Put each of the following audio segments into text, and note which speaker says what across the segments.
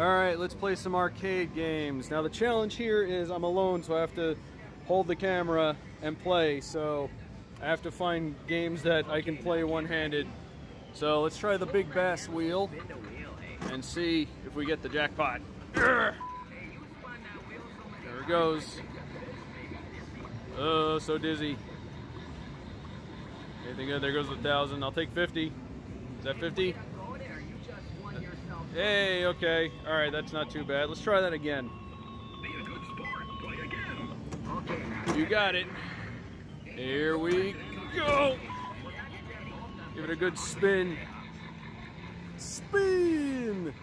Speaker 1: All right, let's play some arcade games. Now the challenge here is I'm alone, so I have to hold the camera and play. So I have to find games that I can play one-handed. So let's try the big bass wheel and see if we get the jackpot. There it goes. Oh, so dizzy. Anything good? There goes a thousand. I'll take 50. Is that 50? Hey, okay. All right, that's not too bad. Let's try that again. You got it. Here we go. Give it a good spin. Spin.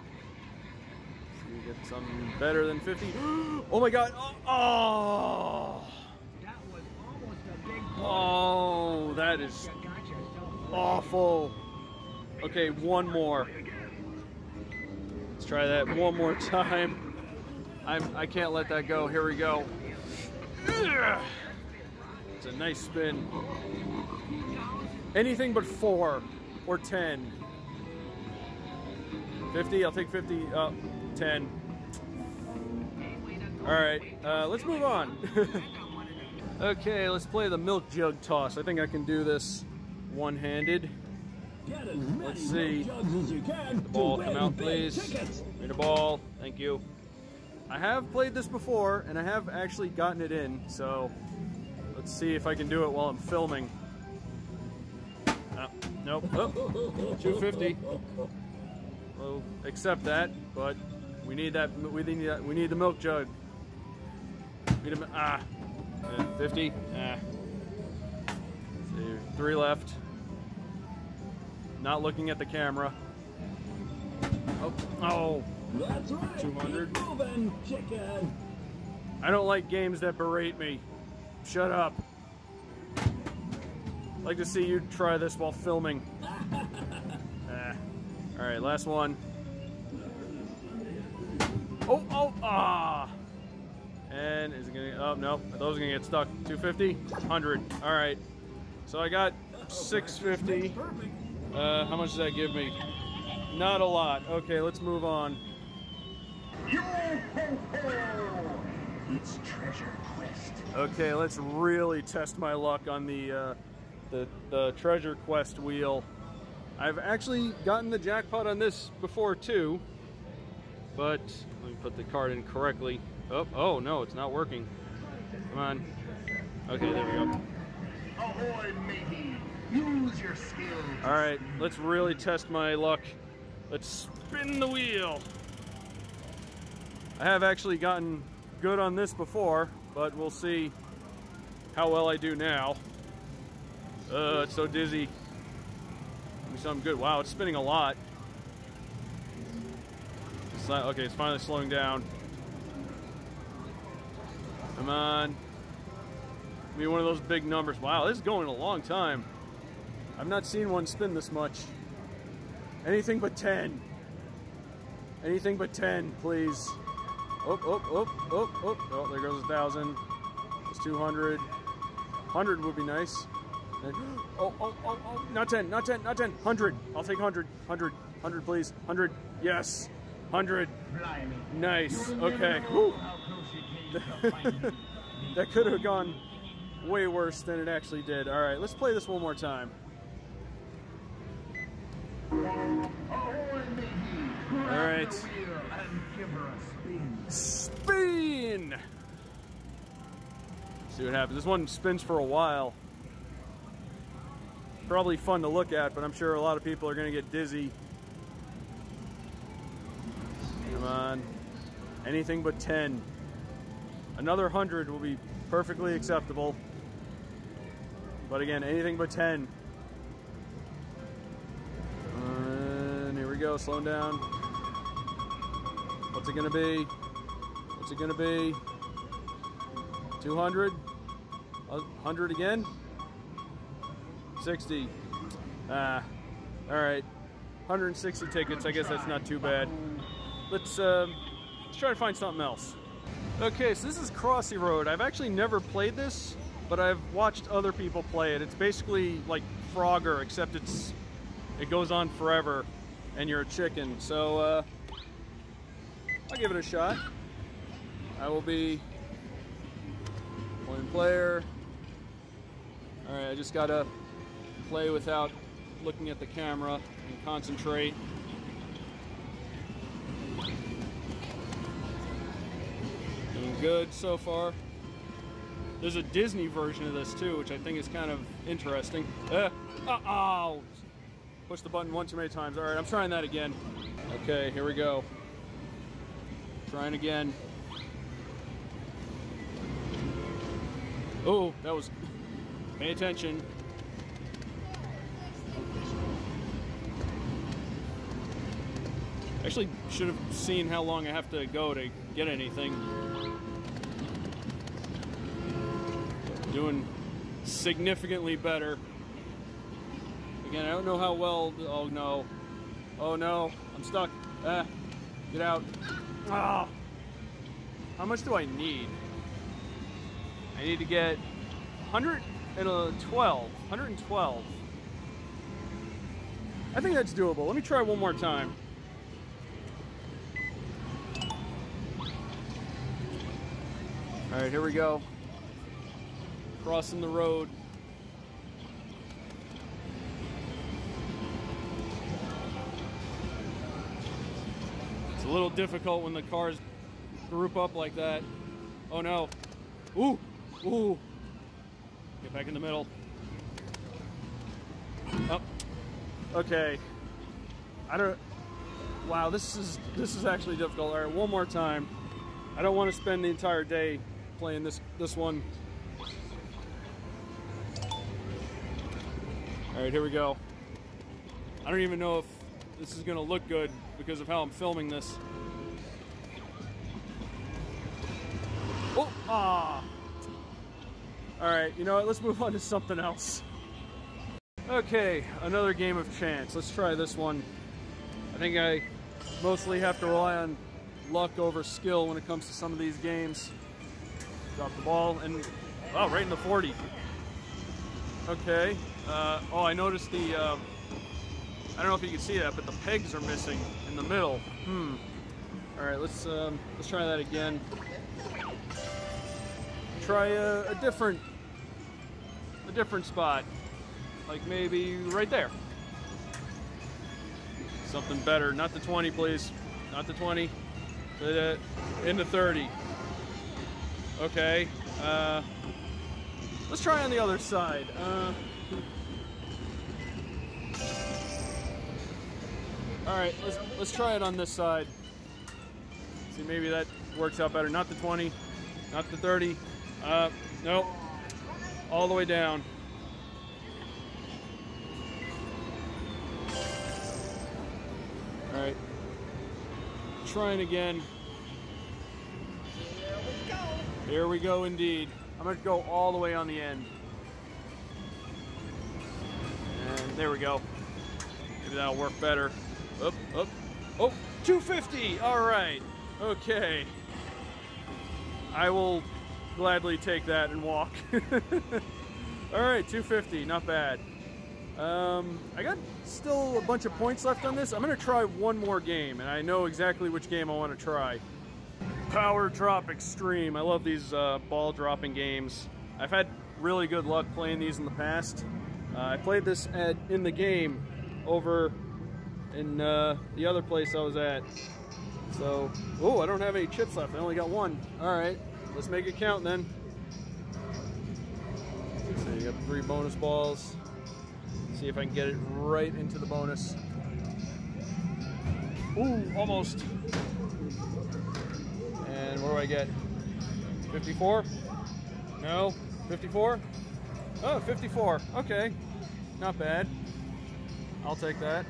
Speaker 1: See, we get something better than 50. Oh my God. Oh. Oh. oh, that is awful. Okay, one more. Try that one more time. I'm, I can't let that go. Here we go. It's a nice spin. Anything but four or 10. 50, I'll take 50, uh, 10. All right, uh, let's move on. okay, let's play the milk jug toss. I think I can do this one-handed. Let's see. The ball come out, please. Need a ball. Thank you. I have played this before, and I have actually gotten it in, so let's see if I can do it while I'm filming. Oh, nope. Oh, 250. We'll accept that, but we need that. We need that. We need the milk jug. Need a, ah, 50. Ah. Three left. Not looking at the camera. Oh, oh.
Speaker 2: That's right.
Speaker 1: 200.
Speaker 2: Keep moving, chicken.
Speaker 1: I don't like games that berate me. Shut up. I'd like to see you try this while filming. Ah. All right, last one. Oh, oh, ah. And is it gonna, oh, no, those are gonna get stuck. 250, 100. All right. So I got 650. Uh, how much does that give me? Not a lot. Okay, let's move on.
Speaker 3: Yo ho ho! It's Treasure Quest.
Speaker 1: Okay, let's really test my luck on the uh, the the treasure quest wheel. I've actually gotten the jackpot on this before too, but let me put the card in correctly. Oh, oh no, it's not working. Come on. Okay, there we go.
Speaker 3: Ahoy, matey! Use your skills.
Speaker 1: All right, let's really test my luck. Let's spin the wheel. I have actually gotten good on this before, but we'll see how well I do now. Uh, it's so dizzy. Give me something good. Wow, it's spinning a lot. It's not, okay, it's finally slowing down. Come on. Give me one of those big numbers. Wow, this is going a long time. I've not seen one spin this much. Anything but 10. Anything but 10, please. Oh, oh, oh, oh, oh. Oh, there goes a thousand. It's 200. 100 would be nice. Oh, oh, oh, oh. Not 10, not 10, not 10. 100. I'll take 100. 100. 100, please. 100. Yes. 100. Nice. Okay. That could have gone way worse than it actually did. All right, let's play this one more time. All right.
Speaker 3: spin.
Speaker 1: Spin! See what happens. This one spins for a while. Probably fun to look at, but I'm sure a lot of people are going to get dizzy. Come on. Anything but 10. Another 100 will be perfectly acceptable. But again, anything but 10. And here we go, slowing down. What's it gonna be? What's it gonna be? 200? 100 again? 60. Ah, all right. 160 tickets, I guess that's not too bad. Let's, uh, let's try to find something else. Okay, so this is Crossy Road. I've actually never played this, but I've watched other people play it. It's basically like Frogger, except it's it goes on forever, and you're a chicken. So uh, I'll give it a shot. I will be one player. All right, I just gotta play without looking at the camera and concentrate. Doing good so far. There's a Disney version of this too, which I think is kind of interesting. Uh, uh oh! Push the button one too many times. All right, I'm trying that again. Okay, here we go. Trying again. Oh, that was. Pay attention. Actually, should have seen how long I have to go to get anything. Doing significantly better. Again, I don't know how well. Oh no. Oh no. I'm stuck. Ah. Get out. Ah. How much do I need? I need to get 112. 112. I think that's doable. Let me try one more time. All right, here we go. Crossing the road. A little difficult when the cars group up like that. Oh no. Ooh, ooh. Get back in the middle. Oh, okay. I don't. Wow, this is this is actually difficult. All right, one more time. I don't want to spend the entire day playing this this one. All right, here we go. I don't even know if this is gonna look good because of how I'm filming this. Oh, ah. All right, you know what? Let's move on to something else. Okay, another game of chance. Let's try this one. I think I mostly have to rely on luck over skill when it comes to some of these games. Drop the ball and, oh, right in the 40. Okay. Uh, oh, I noticed the, uh, I don't know if you can see that, but the pegs are missing in the middle. Hmm. All right, let's, um, let's try that again. Try a, a different, a different spot. Like maybe right there. Something better. Not the 20, please. Not the 20. Uh, in the 30. Okay. Uh, let's try on the other side. Uh, all right, let's let's try it on this side. See, maybe that works out better. Not the 20, not the 30. Uh, nope. All the way down. All right. Trying again. Here we go indeed. I'm gonna go all the way on the end. And there we go. Maybe that'll work better. Up, up. Oh, 250. All right. Okay. I will gladly take that and walk. all right, 250. Not bad. Um, I got still a bunch of points left on this. I'm to try one more game, and I know exactly which game I want to try. Power Drop Extreme. I love these uh, ball dropping games. I've had really good luck playing these in the past. Uh, I played this at in the game over in uh, the other place I was at. So, oh, I don't have any chips left. I only got one. All right, let's make it count then. So you got three bonus balls. See if I can get it right into the bonus. Ooh, almost. And what do I get? 54? No? 54? Oh, 54. Okay. Not bad. I'll take that.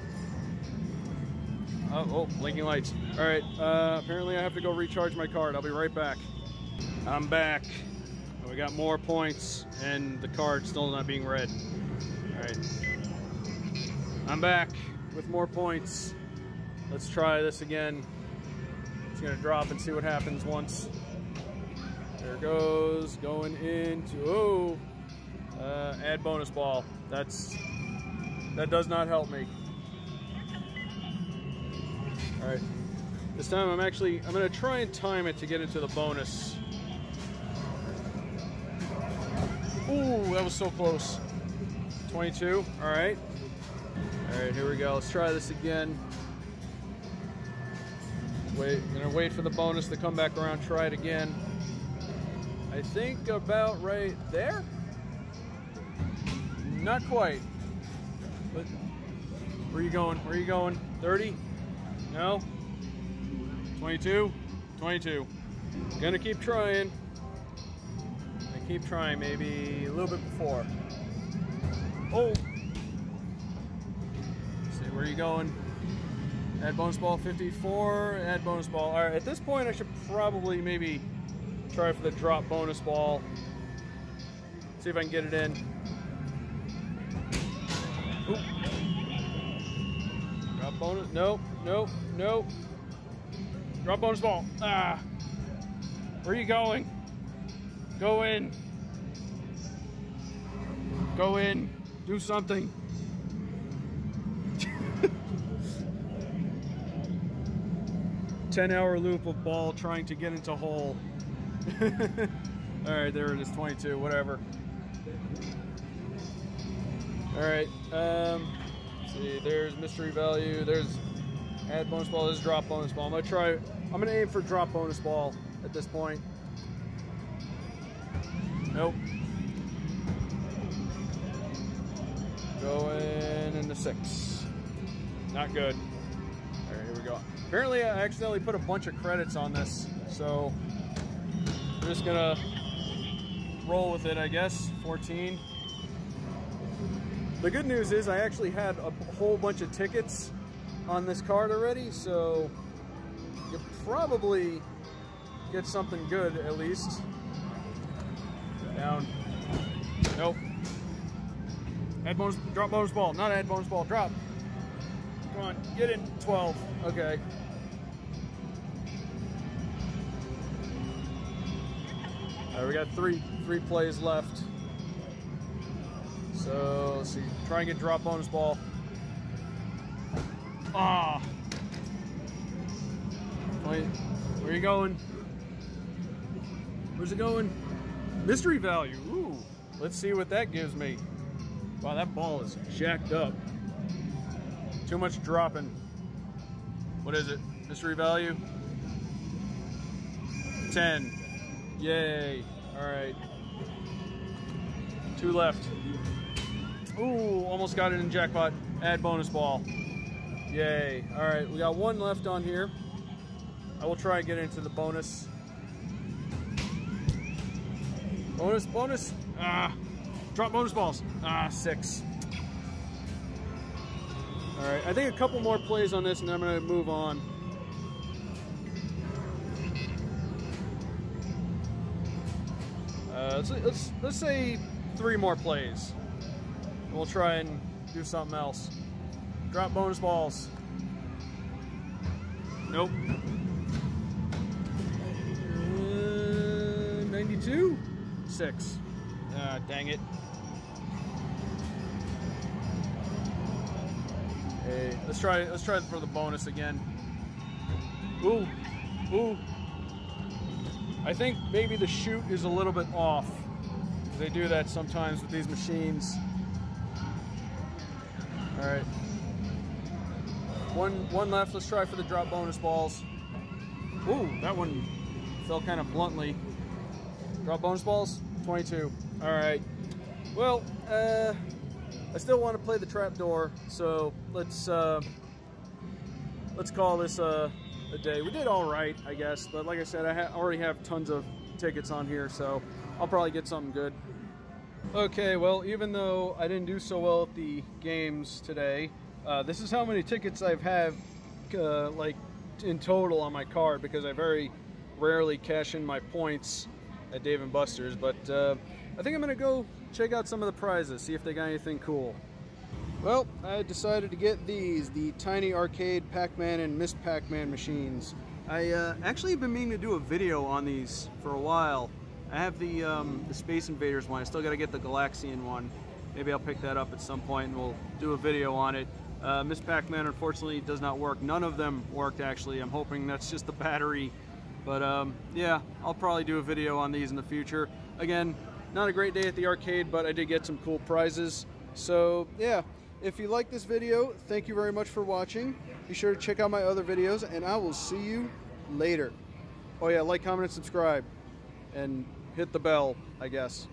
Speaker 1: Oh, oh, blinking lights. All right, uh, apparently I have to go recharge my card. I'll be right back. I'm back. We got more points, and the card's still not being read. All right. I'm back with more points. Let's try this again. It's gonna drop and see what happens once. There it goes, going into, oh, uh, add bonus ball. That's, that does not help me. All right, This time I'm actually, I'm gonna try and time it to get into the bonus. Ooh, that was so close. 22, all right. All right, here we go. Let's try this again. Wait, gonna wait for the bonus to come back around, try it again. I think about right there. Not quite. But where you going? Where you going? 30? No? 22? 22. Gonna keep trying. I keep trying, maybe a little bit before. Oh! see, where you going? Add bonus ball 54, add bonus ball. Alright, at this point I should probably maybe try for the drop bonus ball. See if I can get it in. Bonus. Nope, nope, nope. Drop bonus ball. Ah. Where are you going? Go in. Go in. Do something. Ten hour loop of ball trying to get into hole. All right, there it is, 22, whatever. All right, um, see, there's mystery value, there's add bonus ball, there's drop bonus ball. I'm gonna try, I'm gonna aim for drop bonus ball at this point. Nope. Going into six. Not good. All right, here we go. Apparently I accidentally put a bunch of credits on this, so I'm just gonna roll with it, I guess. 14. The good news is I actually had a whole bunch of tickets on this card already, so you probably get something good at least. Down. Nope. Add bonus, drop bonus ball, not add bonus ball, drop. Come on, get in, 12, okay. All right, we got three three plays left. So let's see. Try and get drop bonus ball. Ah. Wait, where are you going? Where's it going? Mystery value. Ooh. Let's see what that gives me. Wow, that ball is jacked up. Too much dropping. What is it? Mystery value? 10. Yay. All right. Two left. Ooh, almost got it in jackpot. Add bonus ball. Yay. All right, we got one left on here. I will try and get into the bonus. Bonus, bonus. Ah, drop bonus balls. Ah, six. All right, I think a couple more plays on this and then I'm gonna move on. Uh, let's, let's, let's say three more plays. We'll try and do something else. Drop bonus balls. Nope. Uh, 92? Six. Ah, dang it. Hey, let's try let's try for the bonus again. Ooh. Ooh. I think maybe the chute is a little bit off. They do that sometimes with these machines. All right. One, one left. Let's try for the drop bonus balls. Ooh, that one fell kind of bluntly. Drop bonus balls, 22. All right. Well, uh, I still want to play the trap door, so let's uh, let's call this a day. We did all right, I guess, but like I said, I ha already have tons of tickets on here, so I'll probably get something good. Okay, well, even though I didn't do so well at the games today, uh, this is how many tickets I've had, uh, like, in total on my card, because I very rarely cash in my points at Dave & Buster's, but uh, I think I'm going to go check out some of the prizes, see if they got anything cool. Well, I decided to get these, the Tiny Arcade Pac-Man and Miss Pac-Man machines. I uh, actually have been meaning to do a video on these for a while. I have the, um, the Space Invaders one, I still got to get the Galaxian one. Maybe I'll pick that up at some point and we'll do a video on it. Uh, Miss Pac-Man unfortunately does not work. None of them worked actually. I'm hoping that's just the battery. But um, yeah, I'll probably do a video on these in the future. Again, not a great day at the arcade, but I did get some cool prizes. So yeah, if you like this video, thank you very much for watching. Be sure to check out my other videos, and I will see you later. Oh yeah, like, comment, and subscribe. And hit the bell, I guess.